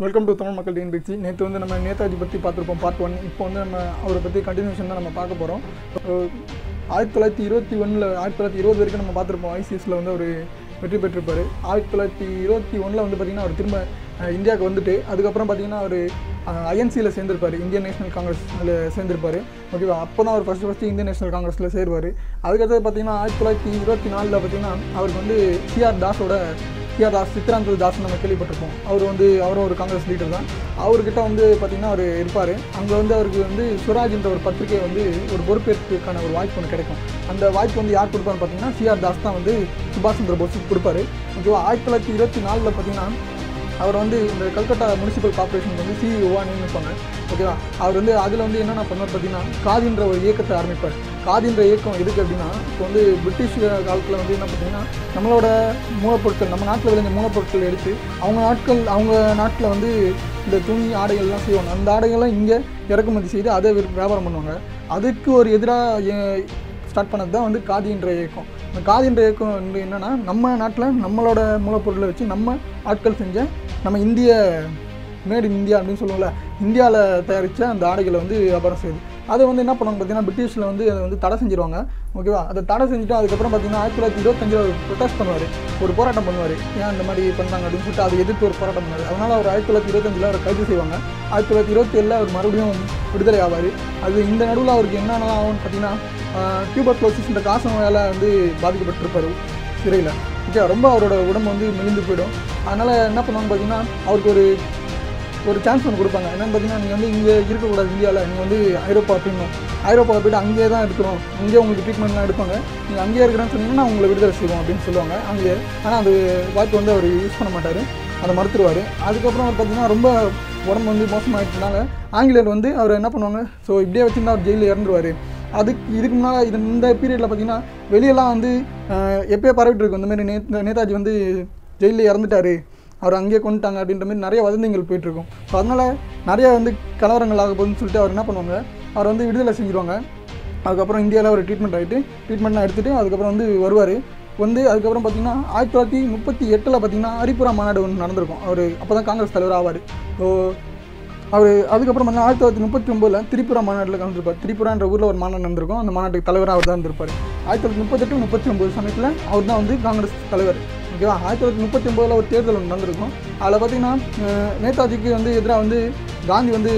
Welcome to Tamil மக்கள் TNPSC நேற்று வந்து நம்ம நேதாஜி பற்றி பார்த்துருப்போம் பார்ட் ஒன் இப்போ வந்து நம்ம அவரை பற்றி கண்டினியூஷன் தான் நம்ம பார்க்க போகிறோம் ஆயிரத்தி தொள்ளாயிரத்தி இருபத்தி ஒன்றில் ஆயிரத்தி தொள்ளாயிரத்தி இருபது வரைக்கும் நம்ம பார்த்துருப்போம் ஐசிஎஸில் வந்து அவர் வெற்றி பெற்றிருப்பார். ஆயிரத்தி தொள்ளாயிரத்தி இருபத்தி ஒன்றில் வந்து பார்த்திங்கன்னா அவர் திரும்ப இந்தியாவுக்கு வந்துட்டு அதுக்கப்புறம் பார்த்திங்கன்னா அவர் ஐஎன்சியில் சேர்ந்திருப்பார். இந்தியன் நேஷனல் காங்கிரஸ் அதில் சேர்ந்திருப்பார். ஓகேவா? அப்போ தான் அவர் ஃபஸ்ட்டு ஃபஸ்ட்டு இந்தியன் நேஷனல் காங்கிரஸில் சேருவார். அதுக்கடுத்தது பார்த்திங்கன்னா ஆயிரத்தி தொள்ளாயிரத்தி இருபத்தி நாலில் பார்த்திங்கன்னா அவருக்கு வந்து சிஆர் தாஸோட சிஆர் தாஸ் சித்ராந்தல் தாஸ் நம்ம கேள்விப்பட்டிருப்போம். அவர் வந்து அவரும் ஒரு காங்கிரஸ் லீடர் தான். அவர்கிட்ட வந்து பார்த்திங்கன்னா அவர் இருப்பார். அங்கே வந்து அவருக்கு வந்து சுராஜ்ன்ற ஒரு பத்திரிகை வந்து ஒரு பொறுப்பேற்புக்கான ஒரு வாய்ப்பு ஒன்று கிடைக்கும். அந்த வாய்ப்பு வந்து யார் கொடுப்பாருன்னு பார்த்தீங்கன்னா சிஆர் தாஸ் தான் வந்து சுபாஷ் சந்திர போஸுக்கு கொடுப்பாரு. ஓகேவா? ஆயிரத்தி தொள்ளாயிரத்தி இருபத்தி நாலில் பார்த்தீங்கன்னா அவர் வந்து இந்த கல்கட்டா முனிசிபல் கார்பரேஷனுக்கு வந்து சிஇஓவாக நியமிப்பாங்க. ஓகேவா அவர் வந்து அதில் வந்து என்னென்ன பண்ணார் பார்த்தீங்கன்னா காதின்ற ஒரு இயக்கத்தை ஆரம்பிப்பார். காதின்ற இயக்கம் எதுக்கு அப்படின்னா இப்போ வந்து பிரிட்டிஷ் காலத்தில் வந்து என்ன பார்த்தீங்கன்னா நம்மளோட மூலப்பொருட்கள் நம்ம நாட்டில் விளைஞ்ச மூலப்பொருட்கள் எடுத்து அவங்க நாட்கள் அவங்க நாட்டில் வந்து இந்த துணி ஆடைகள்லாம் செய்வாங்க. அந்த ஆடைகள்லாம் இங்கே இறக்குமதி செய்து அதை வியாபாரம் பண்ணுவாங்க. அதுக்கு ஒரு எதிராக ஸ்டார்ட் பண்ணது தான் வந்து காதின்ற இயக்கம். இந்த காதின்ற இயக்கம் வந்து என்னென்னா நம்ம நாட்டில் நம்மளோட மூலப்பொருளை வச்சு நம்ம ஆட்கள் செஞ்ச நம்ம இந்திய மேட் இன் இந்தியா அப்படின்னு சொல்லுவோம்ல இந்தியாவில் தயாரித்த அந்த ஆடைகளை வந்து வியாபாரம் செய்யுது. அதை வந்து என்ன பண்ணுவாங்க பார்த்தீங்கன்னா பிரிட்டிஷில் வந்து அதை வந்து தடை செஞ்சிருவாங்க. ஓகேவா அதை தடை செஞ்சுட்டு அதுக்கப்புறம் பார்த்தீங்கன்னா ஆயிரத்தி தொள்ளாயிரத்தி இருபத்தஞ்சில் ப்ரொட்டஸ்ட் பண்ணுவார். ஒரு போராட்டம் பண்ணுவார். ஏன் இந்த மாதிரி பண்ணாங்க அப்படின்னு சொல்லிட்டு அதை எதிர்த்து ஒரு போராட்டம் பண்ணார் அதனால் அவர் ஆயிரத்தி தொள்ளாயிரத்தி இருபத்தஞ்சில் அவர் கைது செய்வாங்க. ஆயிரத்தி தொள்ளாயிரத்தி இருபத்தி ஏழில் அவர் மறுபடியும் விடுதலை ஆவார். அது இந்த நடுவில் அவருக்கு என்னென்னலாம் ஆகும்னு பார்த்தீங்கன்னா டியூபர் க்ளோசிஸ் இந்த காசு நோயால் வந்து பாதிக்கப்பட்டிருப்பார். சிறையில் ஓகே ரொம்ப அவரோட உடம்பு வந்து மிகுந்து போயிடும். அதனால் என்ன பண்ணுவாங்க பார்த்தீங்கன்னா அவருக்கு ஒரு ஒரு சான்ஸ் ஒன்று கொடுப்பாங்க. என்னென்னு பார்த்தீங்கன்னா நீங்கள் வந்து இங்கே இருக்கக்கூடாது இந்தியாவில் நீங்கள் வந்து ஐரோப்பா போயிடணும் ஐரோப்பாவில் போயிட்டு அங்கேயே தான் இருக்கிறோம் இங்கே உங்களுக்கு ட்ரீட்மெண்ட்லாம் எடுப்பாங்க. நீங்கள் அங்கேயே இருக்கிறேன்னு சொன்னீங்கன்னா உங்களை விடுதலை செய்வோம் அப்படின்னு சொல்லுவாங்க. அங்கே ஆனால் அந்த வாய்ப்பு வந்து அவர் யூஸ் பண்ண மாட்டார். அதை மறுத்துருவார். அதுக்கப்புறம் அவர் பார்த்தீங்கன்னா ரொம்ப உடம்பு வந்து மோசமாகிட்டனால ஆங்கிலேயர் வந்து அவர் என்ன பண்ணுவாங்க ஸோ இப்படியே வச்சுருந்தா அவர் ஜெயிலில் இறந்துருவார். அதுக்கு இதுக்கு முன்னால் இது இந்த பீரியடில் பார்த்தீங்கன்னா வெளியெல்லாம் வந்து எப்போயே எப்பயோ பரவிட்டு இருக்கும் இந்த மாதிரி நே நேதாஜி வந்து ஜெயிலில் இறந்துட்டாரு. அவர் அங்கேயே கொண்டுட்டாங்க அப்படின்ற மாதிரி நிறைய வதந்திகள் போயிட்டுருக்கும் ஸோ அதனால் நிறைய வந்து கலவரங்கள் ஆக போகுதுன்னு சொல்லிட்டு அவர் என்ன பண்ணுவாங்க? அவர் வந்து விடுதலை செஞ்சுருவாங்க. அதுக்கப்புறம் இந்தியாவில் ஒரு ட்ரீட்மெண்ட் ஆகிட்டு ட்ரீட்மெண்ட்லாம் எடுத்துகிட்டு அதுக்கப்புறம் வந்து வருவார். வந்து அதுக்கப்புறம் பார்த்திங்கன்னா ஆயிரத்தி தொள்ளாயிரத்தி முப்பத்தி எட்டில் பார்த்தீங்கன்னா ஹரிபுரா மாநாடு ஒன்று நடந்திருக்கும். அவர் அப்போ தான் காங்கிரஸ் தலைவர் ஆவார். ஸோ அவர் அதுக்கப்புறம் வந்து ஆயிரத்தி தொள்ளாயிரத்தி முப்பத்தி ஒம்போதில் திரிபுரா மாநாட்டில் கலந்துருப்பார். திரிபுரான்ற ஊரில் ஒரு மாநாடு நடந்திருக்கும். அந்த மாநாட்டுக்கு தலைவராக அவர் தான் இருந்திருப்பார். ஆயிரத்தி தொள்ளாயிரத்தி முப்பத்தெட்டு முப்பத்தி ஒம்பது சமயத்தில் அவர் தான் வந்து காங்கிரஸ் தலைவர். ஓகேவா? ஆயிரத்தி தொள்ளாயிரத்தி முப்பத்தி ஒம்போதில் ஒரு தேர்தல் ஒன்று நடந்திருக்கும். அதில் பார்த்தீங்கன்னா நேதாஜிக்கு வந்து எதிராக வந்து காந்தி வந்து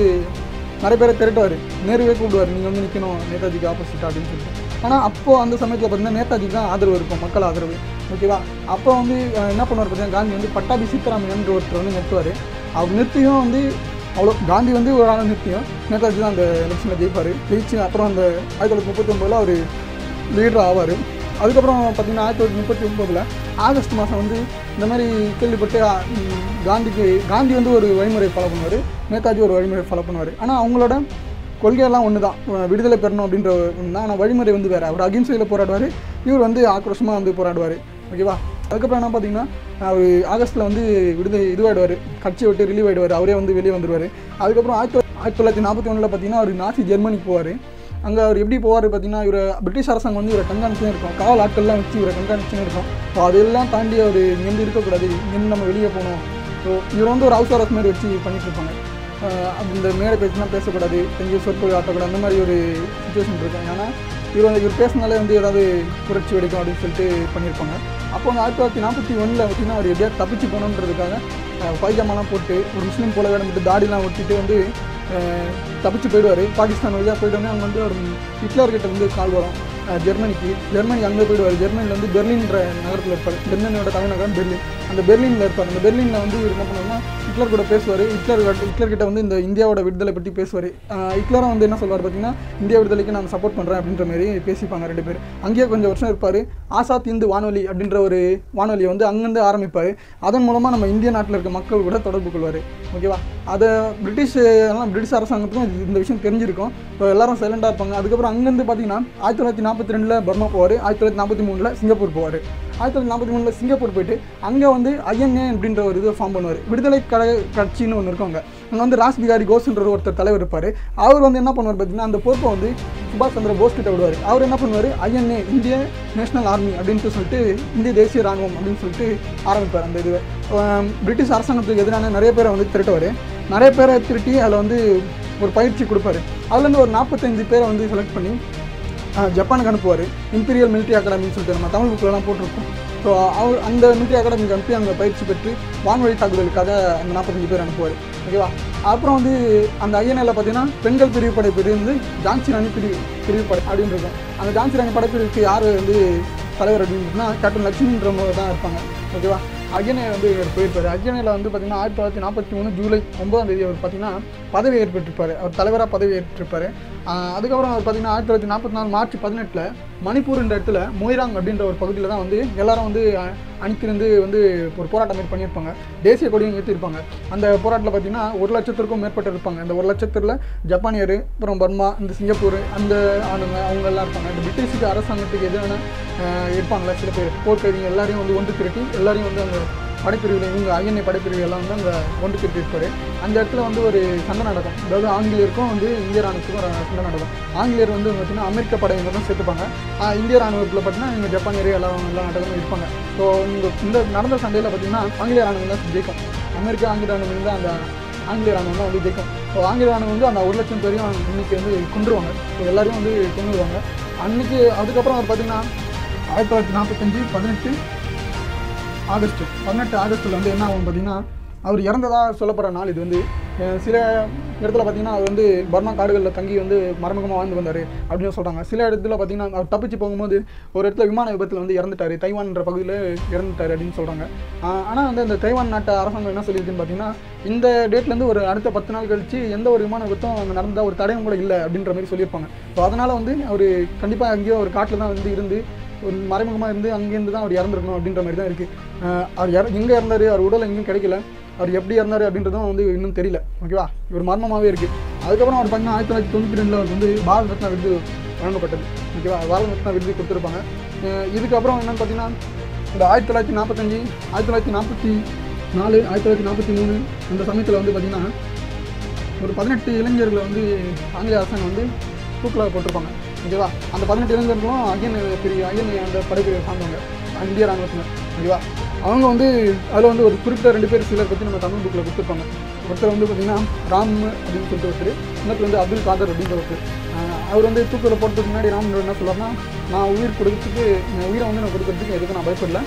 நிறைய பேரை திரட்டுவார். நேருவே கூப்பிடுவார். நீங்கள் வந்து நிற்கணும் நேதாஜிக்கு ஆப்போசிட் அப்படின்னு சொல்லிட்டு. ஆனால் அப்போது அந்த சமயத்தில் பார்த்தீங்கன்னா நேதாஜிக்கு தான் ஆதரவு இருக்கும். மக்கள் ஆதரவு. ஓகேவா? அப்போ வந்து என்ன பண்ணுவார் பார்த்தீங்கன்னா காந்தி வந்து பட்டாபி சீத்தாராமையன்ற ஒருத்தர் வந்து நிறுத்துவார். அவர் நிறுத்தியும் வந்து அவ்வளோ காந்தி வந்து ஒரு ஆள் நிறுத்தியும். நேதாஜி தான் அந்த எலெக்ஷனில் ஜெயிப்பார். ஜெயிச்சு அப்புறம் அந்த ஆயிரத்தி தொள்ளாயிரத்தி முப்பத்தி அவர் லீடர் ஆவார். அதுக்கப்புறம் பார்த்தீங்கன்னா ஆயிரத்தி தொள்ளாயிரத்தி முப்பத்தி ஒம்போதில் ஆகஸ்ட் மாதம் வந்து இந்த மாதிரி கேள்விப்பட்டு காந்திக்கு காந்தி வந்து ஒரு வழிமுறை ஃபாலோ பண்ணுவார். நேதாஜி ஒரு வழிமுறை ஃபாலோ பண்ணுவார். ஆனால் அவங்களோட கொள்கையெல்லாம் ஒன்று தான் விடுதலை பெறணும் அப்படின்ற ஒன்று தான் ஆனால் வழிமுறை வந்து வேறு. அவர் அகிம்சையில் போராடுவார். இவர் வந்து ஆக்ரோஷமாக வந்து போராடுவார். ஓகேவா? அதுக்கப்புறம் என்ன பார்த்தீங்கன்னா அவர் ஆகஸ்ட்டில் வந்து விடுதலை இதுவாயிடுவார். கட்சியை விட்டு ரிலீவ் ஆகிடுவார் அவரே வந்து வெளியே வந்துடுவார் அதுக்கப்புறம் ஆயிரத்தி ஆயிரத்தி தொள்ளாயிரத்தி நாற்பத்தி ஒன்றில் பார்த்தீங்கன்னா அவர் நாசி ஜெர்மனிக்கு போவார். அங்கே அவர் எப்படி போவார் பார்த்தீங்கன்னா இவர் பிரிட்டிஷ் அரசாங்கம் வந்து இவரை கண்காணிச்சுனே இருக்கும். காவல் ஆட்கள்லாம் வச்சு இவரை கண்காணிச்சுனே இருக்கும். ஸோ அதெல்லாம் தாண்டி அவர் இங்கேருந்து இருக்கக்கூடாது. இங்கேருந்து நம்ம வெளியே போகணும். ஸோ இவர் வந்து ஒரு ஹவுஸ் அரசு மாதிரி வச்சு பண்ணிட்டு இருப்பாங்க. அந்த மேடை பேச்சுலாம் பேசக்கூடாது. எங்கேயும் சொற்கொழி ஆட்டக்கூடாது அந்த மாதிரி ஒரு சுச்சுவேஷன் இருக்கும் ஏன்னா இவர் வந்து இவர் பேசினாலே வந்து ஏதாவது புரட்சி வெடிக்கும் அப்படின்னு சொல்லிட்டு பண்ணியிருப்பாங்க. அப்போ வந்து ஆயிரத்தி தொள்ளாயிரத்தி நாற்பத்தி ஒன்றில் பார்த்தீங்கன்னா அவர் எப்படியா தப்பிச்சு போகணுன்றதுக்காக பைஜாமாலாம் போட்டு ஒரு முஸ்லீம் போல வேடமிட்டு தாடிலாம் ஒட்டிட்டு வந்து தப்பிச்சு போயிடுவார். பாகிஸ்தான் வழியாக போயிட்டோன்னே அங்கே வந்து அவர் ஹிட்லர்கிட்ட வந்து கால் வரும். ஜெர்மனிக்கு. ஜெர்மனி அங்கே போயிடுவார். ஜெர்மனியில் வந்து பெர்லின்ற நகரத்தில் இருப்பார். ஜெர்மனியோட தலைநகரம் பெர்லின். அந்த பெர்லினில் இருப்பார். அந்த பெர்லினில் வந்து இவர் என்ன பண்ணுவாருன்னா ஹிட்லர் கூட பேசுவார். ஹிட்லர் ஹிட்லர் கிட்ட வந்து இந்த இந்தியாவோட விடுதலை பற்றி பேசுவார். ஹிட்லரும் வந்து என்ன சொல்வார் பார்த்தீங்கன்னா இந்தியா விடுதலைக்கு நான் சப்போர்ட் பண்ணுறேன் அப்படின்ற மாதிரி பேசிப்பாங்க ரெண்டு பேர். அங்கேயே கொஞ்சம் வருஷம் இருப்பார். ஆசாத் இந்து வானொலி அப்படின்ற ஒரு வானொலியை வந்து அங்கேருந்து ஆரம்பிப்பார். அதன் மூலமாக நம்ம இந்திய நாட்டில் இருக்க மக்கள் கூட தொடர்பு கொள்வார். ஓகேவா? அதை பிரிட்டிஷ் எல்லாம் பிரிட்டிஷ் அரசாங்கத்துக்கும் இந்த விஷயம் தெரிஞ்சிருக்கும். இப்போ எல்லாரும் சைலண்டாக இருப்பாங்க. அதுக்கப்புறம் அங்கேருந்து பார்த்தீங்கன்னா ஆயிரத்தி தொள்ளாயிரத்தி நாற்பத்தி ரெண்டில் பர்மா போவார். ஆயிரத்தி தொள்ளாயிரத்தி நாற்பத்தி மூணில் சிங்கப்பூர் போவார். ஆயிரத்தி தொள்ளாயிரத்தி நாற்பத்தி மூணில் சிங்கப்பூர் போயிட்டு அங்கே வந்து ஐஎன்ஏ அப்படின்ற ஒரு இது ஃபார்ம் பண்ணுவார். விடுதலை கழக கட்சின்னு ஒன்று இருக்கும் அங்கே. அங்கே வந்து ராஸ் பிகாரி கோஸ்ன்ற ஒருத்தர் தலைவர் இருப்பார். அவர் வந்து என்ன பண்ணுவார் பார்த்தீங்கன்னா அந்த பொறுப்பை வந்து சுபாஷ் சந்திர போஸ் கிட்ட விடுவார். அவர் என்ன பண்ணுவார்? ஐஎன்ஏ இந்திய நேஷனல் ஆர்மி அப்படின்ட்டு சொல்லிட்டு இந்திய தேசிய ராணுவம் அப்படின்னு சொல்லிட்டு ஆரம்பிப்பார் அந்த இது பிரிட்டிஷ் அரசாங்கத்துக்கு எதிரான நிறைய பேரை வந்து திரட்டுவார். நிறைய பேரை திருட்டி அதில் வந்து ஒரு பயிற்சி கொடுப்பாரு. அதுலேருந்து ஒரு நாற்பத்தஞ்சு பேரை வந்து செலக்ட் பண்ணி ஜப்பானுக்கு அனுப்புவார். இம்பீரியல் மிலிட்ரி அகாடமின்னு சொல்லிட்டு நம்ம தமிழ் புக்கிலலாம் போட்டிருக்கோம். ஸோ அவர் அந்த மிலிட்ரி அகாடமிக்கு அனுப்பி அங்கே பயிற்சி பெற்று வான்வழி தாக்குதலுக்காக அந்த நாற்பத்தஞ்சு பேர் அனுப்புவார். ஓகேவா அப்புறம் வந்து அந்த ஐஎன்எல்ல பார்த்தீங்கன்னா பெண்கள் பிரிவு படை பிரிவு ஜான்சி ராணி பிரிவு பிரிவு படை அப்படின்னு இருக்கும். அந்த ஜான்சி ராணி படைப்பிரிவுக்கு யார் வந்து தலைவர் அப்படின்னா கேப்டன் லட்சுமின்றவங்க தான் இருப்பாங்க. ஓகேவா அஜனை வந்து இவர் போயிருப்பார். அஜனையில் வந்து பார்த்தீங்கன்னா ஆயிரத்தி தொள்ளாயிரத்தி நாற்பத்தி மூணு ஜூலை ஒன்பதாம் தேதி அவர் பார்த்தீங்கன்னா பதவி ஏற்பட்டிருப்பார். அவர் தலைவராக பதவி ஏற்றிருப்பார். அதுக்கப்புறம் அவர் பார்த்தீங்கன்னா ஆயிரத்தி தொள்ளாயிரத்தி நாற்பத்தி நாலு மார்ச் பதினெட்டில் மணிப்பூர்ன்ற இடத்துல மொய்ராங் அப்படின்ற ஒரு பகுதியில் தான் வந்து எல்லாரும் வந்து அஹ், அணித்திருந்து வந்து ஒரு போராட்டம் மாரி பண்ணியிருப்பாங்க. தேசிய கொடியும் ஏற்றிருப்பாங்க அந்த போராட்டத்தில் பார்த்தீங்கன்னா ஒரு லட்சத்திற்கும் மேற்பட்டு இருப்பாங்க. அந்த ஒரு லட்சத்தில் ஜப்பானியர் அப்புறம் பர்மா இந்த சிங்கப்பூர் அந்த ஆளுங்க அவங்க எல்லாம் இருப்பாங்க. இந்த பிரிட்டிஷுக்கு அரசாங்கத்துக்கு எதிரான இருப்பாங்களா சில பேர் போர்க்கைதிங்க எல்லாரையும் வந்து ஒன்று திரட்டி எல்லாரையும் வந்து அந்த படைப்பிரிவில் இவங்க ஐஎன்ஏ படைப்பிரிவு எல்லாம் வந்து அங்கே ஒன்று திரட்டி அந்த இடத்துல வந்து ஒரு சண்டை நடக்கும். அதாவது ஆங்கிலேயருக்கும் வந்து இந்திய ராணுவத்துக்கும் சண்டை நடக்கும். ஆங்கிலேயர் வந்து பார்த்தீங்கன்னா அமெரிக்க படையினர் தான் சேர்த்துப்பாங்க இந்திய ராணுவத்தில் பார்த்தீங்கன்னா இவங்க ஜப்பானியர் எல்லாம் எல்லா நாட்டுகளும் இருப்பாங்க. ஸோ இந்த இந்த நடந்த சண்டையில் பார்த்தீங்கன்னா ஆங்கிலேய ராணுவம் தான் ஜெயிக்கும். அமெரிக்கா ஆங்கில ராணுவம் தான் அந்த ஆங்கிலேய ராணுவம் தான் வந்து ஜெயிக்கும். ஸோ ஆங்கில ராணுவம் வந்து அந்த ஒரு லட்சம் பேரையும் இன்னைக்கு வந்து கொண்டுருவாங்க ஸோ எல்லாரையும் வந்து கொண்டுருவாங்க அன்னைக்கு அதுக்கப்புறம் அவர் பார்த்தீங்கன்னா ஆயிரத்தி தொள்ளாயிரத்தி நாற்பத்தஞ்சு பதினெட்டு ஆகஸ்ட் பதினெட்டு ஆகஸ்ட்டில் வந்து என்ன ஆகும் பார்த்தீங்கன்னா அவர் இறந்ததாக சொல்லப்படுற நாள் இது வந்து சில இடத்துல பார்த்தீங்கன்னா அவர் வந்து பர்மா காடுகளில் தங்கி வந்து மரமுகமாக வாழ்ந்து வந்தார் அப்படின்னு சொல்கிறாங்க சில இடத்துல பார்த்தீங்கன்னா அவர் தப்பிச்சு போகும்போது ஒரு இடத்துல விமான விபத்தில் வந்து இறந்துட்டார். தைவான்ன்ற பகுதியில் இறந்துட்டார் அப்படின்னு சொல்கிறாங்க ஆனால் வந்து அந்த தைவான் நாட்டு அரசாங்கம் என்ன சொல்லியிருக்குன்னு பார்த்தீங்கன்னா இந்த டேட்லேருந்து ஒரு அடுத்த பத்து நாள் கழிச்சு எந்த ஒரு விமான விபத்தும் அங்கே நடந்த ஒரு தடையும் கூட இல்லை அப்படின்ற மாதிரி சொல்லியிருப்பாங்க. ஸோ அதனால் வந்து அவர் கண்டிப்பாக அங்கேயோ ஒரு காட்டில் தான் வந்து இருந்து ஒரு மறைமுகமாக இருந்து அங்கேருந்து தான் அவர் இறந்துருக்கணும் அப்படின்ற மாதிரி தான் இருக்குது அவர் இற எங்கே இறந்தார்? அவர் உடல் எங்கேயும் கிடைக்கல. அவர் எப்படி இறந்தாரு அப்படின்றதும் வந்து இன்னும் தெரியல. ஓகேவா? இவர் மர்மமாகவே இருக்குது அதுக்கப்புறம் அவர் பார்த்தீங்கன்னா ஆயிரத்தி தொள்ளாயிரத்தி தொண்ணூற்றி ரெண்டில் வந்து பாரத ரத்னா விருது வழங்கப்பட்டது. ஓகேவா? பாரத ரத்னா விருது கொடுத்துருப்பாங்க. இதுக்கப்புறம் என்னென்னு பார்த்தீங்கன்னா இந்த ஆயிரத்தி தொள்ளாயிரத்தி நாற்பத்தஞ்சு ஆயிரத்தி தொள்ளாயிரத்தி நாற்பத்தி நாலு ஆயிரத்தி தொள்ளாயிரத்தி நாற்பத்தி மூணு அந்த சமயத்தில் வந்து பார்த்திங்கன்னா ஒரு பதினெட்டு இளைஞர்களை வந்து ஆங்கிலேய அரசாங்கம் வந்து தூக்கில் போட்டிருப்பாங்க. ஓகேவா? அந்த பதினெட்டு இளைஞர்களும் அகைன் பெரிய அகைன் அந்த படைப்பிரிவை சார்ந்தவங்க. இந்திய ராணுவத்தினர். ஓகேவா? அவங்க வந்து அதில் வந்து ஒரு குறிப்பிட்ட ரெண்டு பேர் சிலர் பற்றி நம்ம தமிழ் புக்கில் கொடுத்துருப்பாங்க. ஒருத்தர் வந்து பார்த்திங்கன்னா ராம் அப்படின்னு சொல்லிட்டு ஒருத்தர் இன்னொருத்தர் வந்து அப்துல் காதர் அப்படின்ற ஒருத்தர். அவர் வந்து தூக்கில் போட்டதுக்கு முன்னாடி ராம் என்ன சொல்லுவார்னா நான் உயிர் கொடுக்கறதுக்கு என் உயிரை வந்து நான் கொடுக்கறதுக்கு எதுக்கு நான் பயப்படல.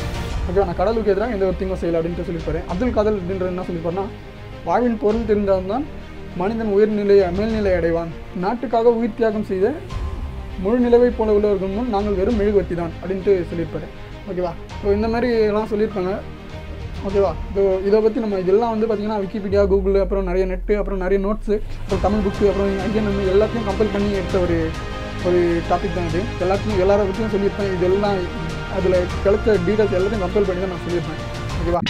ஓகேவா? நான் கடலுக்கு எதிராக எந்த ஒரு திங்கம் செய்யலை அப்படின்ட்டு சொல்லியிருப்பாரு. அப்துல் காதர் அப்படின்றது என்ன சொல்லியிருப்பாருன்னா வாழ்வின் பொருள் தெரிந்தால்தான் மனிதன் உயர்நிலை மேல்நிலை அடைவான். நாட்டுக்காக உயிர் தியாகம் செய்த முழு நிலவை போல உள்ளவர்கள் முன் நாங்கள் வெறும் மெழுகுவர்த்தி தான் அப்படின்ட்டு சொல்லியிருப்பாரு. ஓகேவா ஸோ இந்த மாதிரி எல்லாம் சொல்லியிருப்பாங்க ஓகேவா இதோ இதை பற்றி நம்ம இதெல்லாம் வந்து பார்த்திங்கன்னா விக்கிபீடியா கூகுள் அப்புறம் நிறைய நெட்டு அப்புறம் நிறைய நோட்ஸு அப்புறம் தமிழ் புக்கு அப்புறம் ஐஎன்எம் எல்லாத்தையும் கம்பல் பண்ணி எடுத்த ஒரு ஒரு டாபிக் தான் இது. எல்லாத்தையும் எல்லாரை பற்றியும் சொல்லியிருப்பேன். இதெல்லாம் அதில் கிடைச்ச டீட்டெயில்ஸ் எல்லாத்தையும் கம்பல் பண்ணி தான் நான் சொல்லியிருப்பேன். ஓகேவா